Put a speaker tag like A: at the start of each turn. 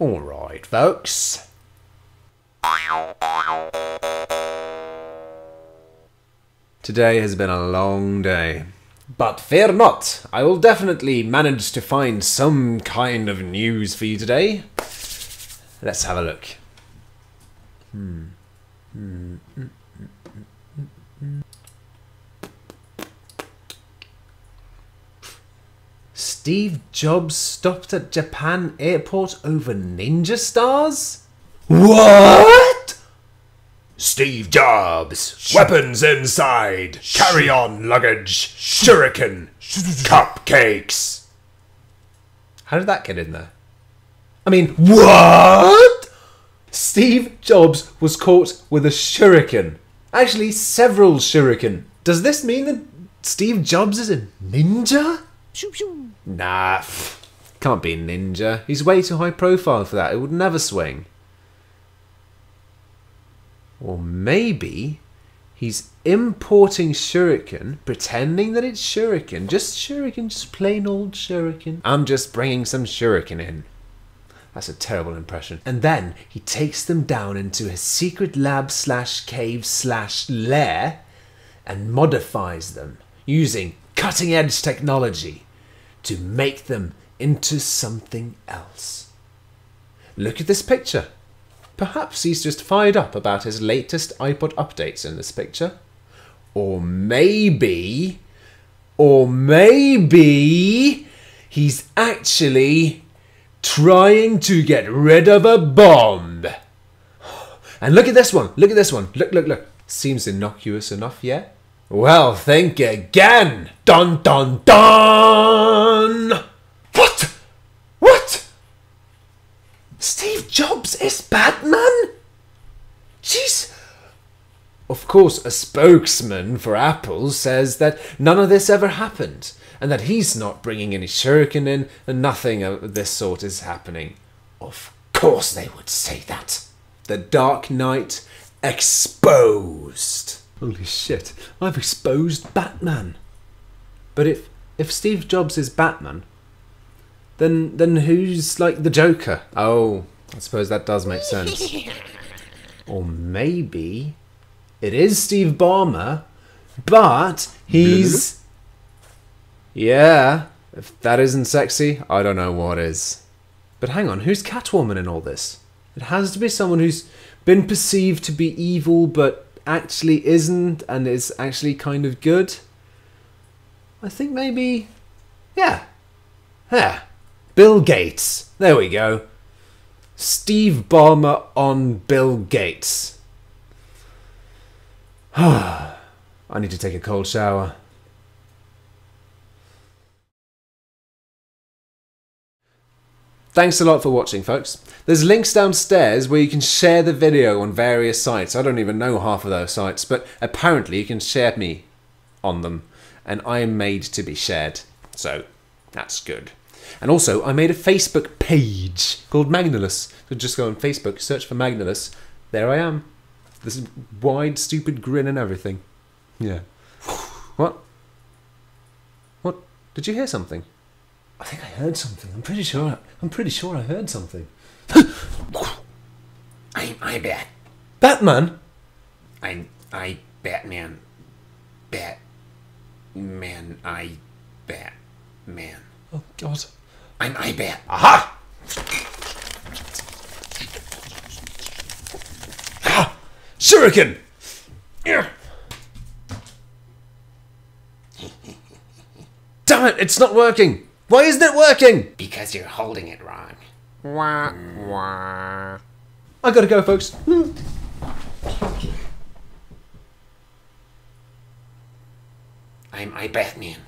A: Alright, folks. Today has been a long day. But fear not, I will definitely manage to find some kind of news for you today. Let's have a look. Hmm. hmm. hmm. hmm. Steve Jobs stopped at Japan airport over ninja stars? What?
B: Steve Jobs, weapons inside, carry on luggage, shuriken, cupcakes.
A: How did that get in there? I mean, what? Steve Jobs was caught with a shuriken. Actually, several shuriken. Does this mean that Steve Jobs is a ninja? Nah, pff, can't be a ninja. He's way too high profile for that. It would never swing. Or maybe he's importing shuriken, pretending that it's shuriken. Just shuriken, just plain old shuriken. I'm just bringing some shuriken in. That's a terrible impression. And then he takes them down into his secret lab slash cave slash lair and modifies them using cutting edge technology to make them into something else. Look at this picture. Perhaps he's just fired up about his latest iPod updates in this picture. Or maybe, or maybe he's actually trying to get rid of a bomb. And look at this one. Look at this one. Look, look, look. Seems innocuous enough, yeah? Well, think again. Dun dun dun. What? What? Steve Jobs is Batman? Jeez. Of course, a spokesman for Apple says that none of this ever happened, and that he's not bringing any shuriken in, and nothing of this sort is happening. Of course they would say that. The Dark Knight exposed. Holy shit, I've exposed Batman. But if if Steve Jobs is Batman, then then who's like the Joker? Oh, I suppose that does make sense. or maybe it is Steve Ballmer, but he's Yeah, if that isn't sexy, I don't know what is. But hang on, who's Catwoman in all this? It has to be someone who's been perceived to be evil but actually isn't and is actually kind of good. I think maybe yeah. Yeah. Bill Gates. There we go. Steve Ballmer on Bill Gates. I need to take a cold shower. Thanks a lot for watching, folks. There's links downstairs where you can share the video on various sites. I don't even know half of those sites, but apparently you can share me on them, and I am made to be shared. So that's good. And also, I made a Facebook page called Magnolus. So just go on Facebook, search for Magnolus. There I am. This wide, stupid grin and everything. Yeah. What? What? Did you hear something? I think I heard something. I'm pretty sure. I'm pretty sure I heard something.
B: I'm I Bat.
A: Batman.
B: I'm I Batman. Bat. Man. I Batman.
A: Oh God.
B: I'm I Bat.
A: Aha! Ah! Shuriken! Yeah. Damn it! It's not working. Why isn't it working?
B: Because you're holding it wrong.
A: Wah wah. I gotta go, folks.
B: I'm iBatman.